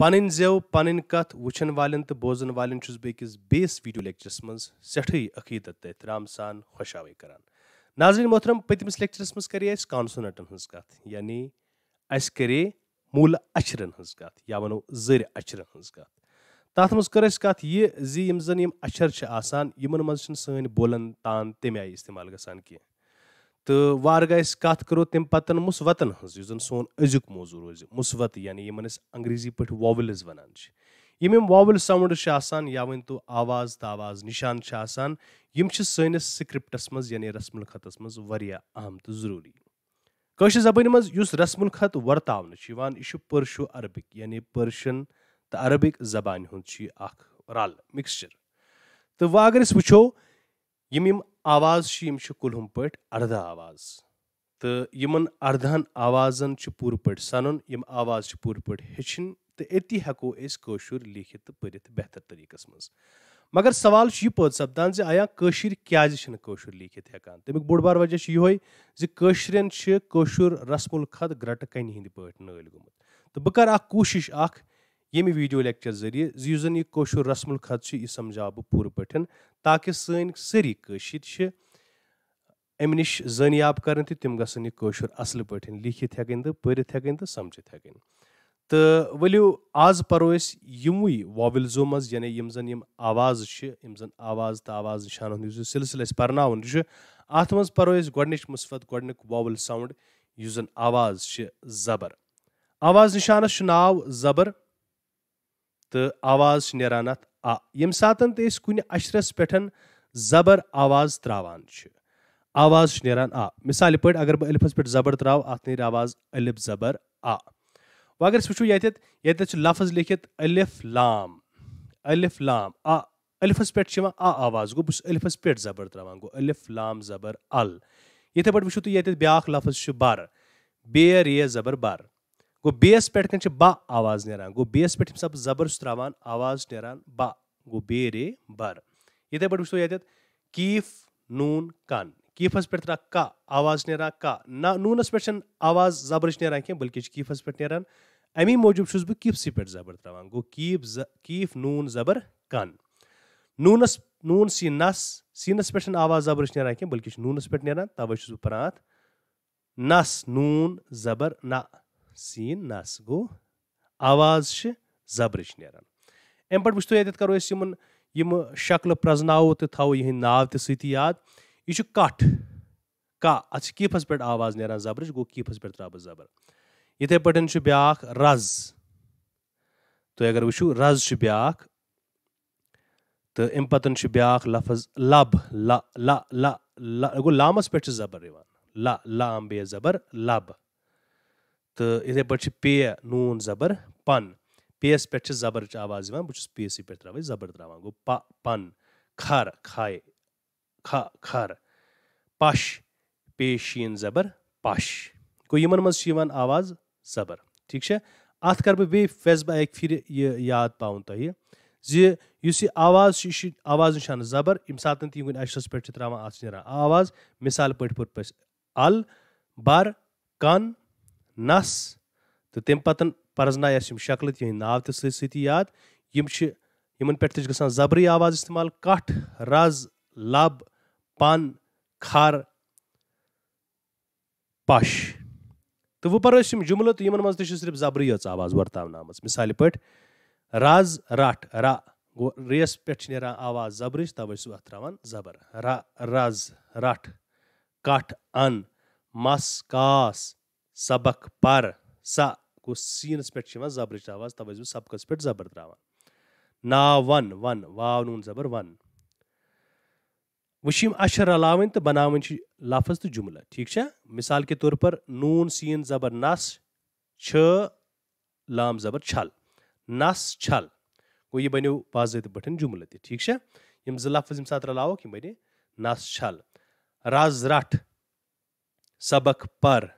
पन जेव पन कत वुचन वाले तो बोजन वाले बेस बेस वीडियो लेक्चरस मज सठी अकीदत तो एहतराम सान खुशावे कर नाजरीन मोहतरम पतमिस लेक्चरस मज करे कॉन्सोनटन हज कत यानी अस करे मूल अचरन हज कत या वनो जर अचरन हज कत तथ मज कर कत यह जन अचर आसान यमन मज सन बोलन तान तमे आई इस्तेमाल गसान कह तो वार गस कत करो तम पतन मुसवतन हज जन सोन अजुक मौजू रोज मुसवत यानी यमन अंग्रेज़ी पे वॉवल्स वनान यम यम वॉवल साउंड या वन तो आवाज़ तो आवाज़ निशान यम सस स्क्रिप्टस मज यानी रस्मुल खतस मज अहम तो ज़रूरी कश जबान मज रस्मुल खत वर्तावन यह पर्शो अरबिक यानी पर्शियन तो अरबिक जबान हूँ रल मिक्सचर तो वह अगर वो यम यम आवाज़ कुलहम पे अर्धा आवाज़। तो इन अर्दहन आवाजन पूर पे सन यम आवाज़ पूर पे हेचन तो अति हेको कशुर लिखित तो पढ़ित बेहतर तरीकस मज मगर सवाल यह पद सपदान जे आया, कशर क्या कशुर लिखित हेकान तमिक बोड़ बार वजह यह जशरन कशुर रस्मुल खत ग्रट कन हंद पे नल गुमुत। तो बह कर कोशिश अख ये वीडियो लेक्चर ज़रिए जन यह कशुर रस्मुल खत यह समझा बह पूर पे ताकि सन सारी कशर अम नश जनियाब कर तम गसन यह कशुर असल पे लिखित हेकन तो पढ़ित हेकन तो समझित हेकन तो वलियो आज परो यमुई वॉविल्जो मज यानी यम जन यम आवाज़ यम जन आवाज़ तो आवाज़ निशान सिलसिल पर्नावन अत मज परो गोडनिच मुसफत गोडनिक वॉवल साउंड यु जन आवाज़ जबर आवाज़ निशानस नाव जबर तो आवाज़ नेरान अत आ यम सातन तो कुन अशरस पे जबर आवाज़ त्रावान आवाज़ नेरान मिसाल पे अगर बह अलिफस पे जबर त्राव अत नेर आवाज़ अलिफ जबर आ वह अगर वो ये लफ्ज लिखित अलिफ लाम अलिफ लाम आ अलिफस पे आवाज़ गो बस अलिफस पे जबर त्रावान गो अलिफ लाम जबर अल ये पे वो ये ब्या लफ्ज बर बे रे जबर बर गो बेस पे बा आवाज़ नान गो बेस पे सब जबर त्रावान आवाज़ नान बा गो बे रे बर ये पे वो ये कीफ नून कन कीफस पे त्रा का आवाज़ नान का ना नूनस पे आवाज़ जबर नान कह बल्कि कीफस पे नान अमी मूजूब बह किफस पे जबर त्रावान गो कीफ कीफ नून जबर कन नूनस नून सी नस सीनस पे आवाज़ जबर नान कह बल्कि नूनस पे नान तवे बह पान नस नून जबर ना सीन नस गो आवाज़ जबर नान अम पे वो ये करो यम शक्ल प्रजनावो तो थो यह नाव त याद यह कठ का अत कीफस पे आवाज़ नान जबर गो कीफस पे त्रा जबर इथे पे ब्या रज तो अगर वो रज ब्या तो अम पतन ब्या लफज लब ल ल ल गो लामस पे जबर ल लाम बे जबर लब तो इथे पे पे नून जबर पन पेस पे जबर आवाज़ बहुत पेस पे त्रा जबर त्रा गो प पन खर खाए ख खर पश पेशीन जबर पश गो इन मज आवाज़ जबर ठीक है अत कर बे फेस बह एक फिर यह याद पावन तुह जिस आवाज़ आवाज़ निशान जबर यम सात तुम अशरस पे त्रा अत आवाज़ मिसाल पे अल बर कन नस तो तम पतन परजना शक्ल तिह नाव त याद यम पे ग जबरी आवाज़ इस्तेमाल कठ रज लब पन खर पश तो वो पर जुमल तो इन मज सिर्फ़ जबरी आवाज़ वर्तावन आम मिसाल पे रज रट रा गो रेस पे आवाज़ जबरच तवे अत त्रावान जबर र रज रट कट अन मस कास सबक पर स गो सीनस पे जबरच आवाज़ तवे सबकस पे जबर त्रावान ना वन वन वाव नून, जबर, वन। वशिम अशर अलावन तो बनावन लफज तो जुमला, ठीक है मिसाल के तौर पर नून, सीन, जबर, नस, छ, लाम, जबर, छल। नस, छल गो यह बनो बाजत बटन जुमल त ठीक है यम जो लफज यम सात रलावो यम बने नस, छल। रज रट सबक पर कठ अन दच छल गो इन सारे यीत्या लफज वर्तावन आय या जुमल वर्तावन आय इन मज आव सिर्फ़ जबर निशान वर्तावन पे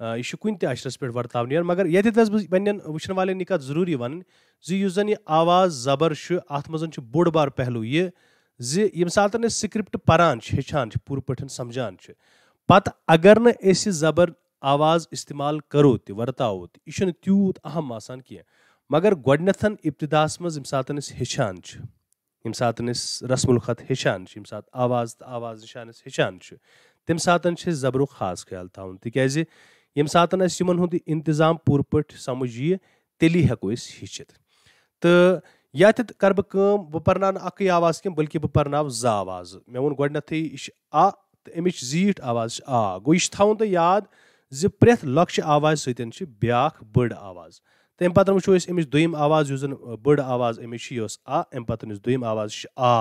यह कुन तश पे वर्ताव मगर ये बन वन वाले कत ज़रूरी वन जन आवाज़ जबर अत मज बोड़ बार पहलू यह जि सात स्क्रिप्ट परान हेचान पूर पे समझान पत अगर नस जबर आवाज़ इस्तेमाल करो तो वर्ताव तो यह तूत अहम आसान कह मगर गोडनथ इब्तदास मज सात हेचान यम खत हेचान सात आवाज़ तो आवाज़ निशान हेचान तम सात खास ख्याल थोन यम सात इंतज़ाम पूर पे समझ ये तेली हेको हचित तो ये तथ कर बह अक आवाज़ कह बल्कि बह पा ज आवाज़ मे वो गोडनथ अमि जीठ आवाज़ आ गो यह थो तो याद जि प्रेथ आवाज़ सत ब्या बड़ आवाज़ तम पत वो अमिश दुम आवाज़ उस बड़ आवाज़ अमिश यह आ अम पतन दुम आवाज़ आ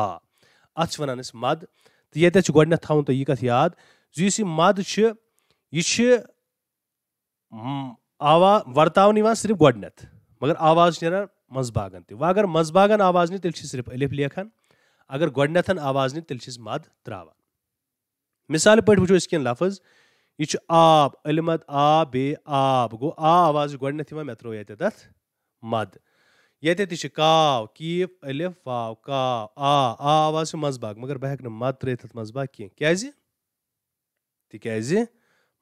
अत वन मद तो ये गोडनथ थो तो याद जो इस मद यह हम्म। आवा, वर्ताव यहाँ सिर्फ़ गोडनेथ मगर आवाज़ नान मजबागन ते अगर मजबागन आवाज़ नि तेल सिर्फ़ अलिफ लेखान अगर गोडनेथन आवाज़ नि तेल मद त्रावान मिसाल पे वो इसक लफज। यह आब अलमद आ, बे आब गो आ आवाज़ गोडनेथ मे त्रो ये तथ मद। ये काव कीफ अलिफ, वाव, काव। आ आ आवाज़ मजबाग। मगर बहुत मद त्रित मजबाग कह क्या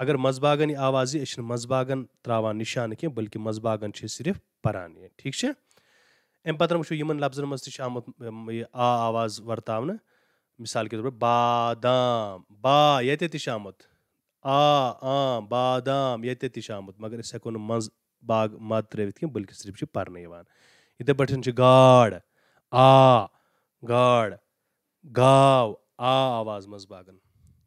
अगर मजबागन आवाज़ ये मजबागन त्रावान निशान कह बल्कि मजबागन सिर्फ़ परान। ये ठीक है अम पत वो इन लफ्जन मज आमुत ये आ आवाज़ वर्तव मिसाल के तौर पर, बादाम, बा ये आमुत आ आम बादाम ये आमुत मगर इस हेको मज बाग मद त्रित कह बल्कि सिर्फ़ पर्न इथे पे गाड़ आ गाड़ गाव, आ आवाज़ मजबागन।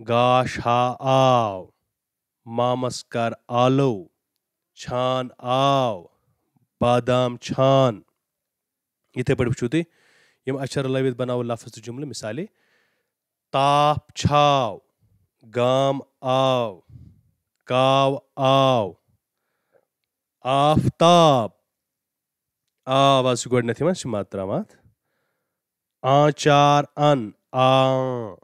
गाश हा आओ मामस कर आलो, छान आओ बादाम छान। इथे पे वो तुम यम अक्षर लवित बनाव लफ तो जुमले, मिसाले, ताप छाव, गाम आओ काव आओ आफताब आवाज़ गोड नथि मात्रा मात, आचार अन, आ।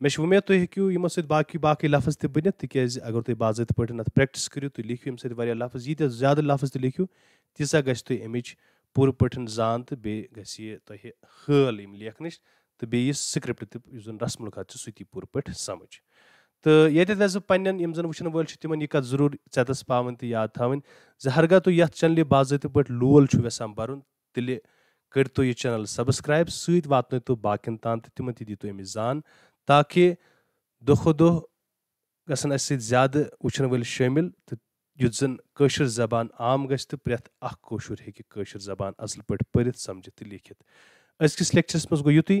मे उम्मीद तुम हूँ यमो बाकी बाकी लफ्ज तनित तक अगर तुम बात पे अत प्रैक्टिस करो तुम लिखो अम्म सह लफ्ज यीत ज़्यादा लफ्ज तुम लिखो तीसा गु अमिच पूर पे जान तो बेह तुह हल लेख तो बे स्क्रिप्ट तुम रस्म खत सह पूर पे समझ तो ये पन्न जन वन वल तिम यह कत ज़रूर चतस पावन तो याद थावन हरगा तुम ये चैनल बाजा पे लोल वसान भर तेल कर तो यह चैनल सब्सक्राइब सत वात तो बाकन तान तो तिम दी तो जान ताकि दुख दुख गसन ज़्यादा वुचन वल शामिल तो युद्ध जन जबान आम गस तो प्रेथ अख कोशुर हे कशर जबान असल पे पढ़ समझ तो लिखित अजकिस लेक्चरस मज गो युत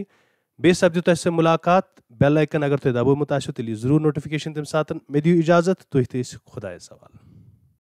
बे सपदि तुम से मुलाकात बेल आइकन अगर तुम दबोमुत आो तेल ज़रूर नोटिफिकेशन तम सात मे इजाज़त तुह तो खुदा सवाल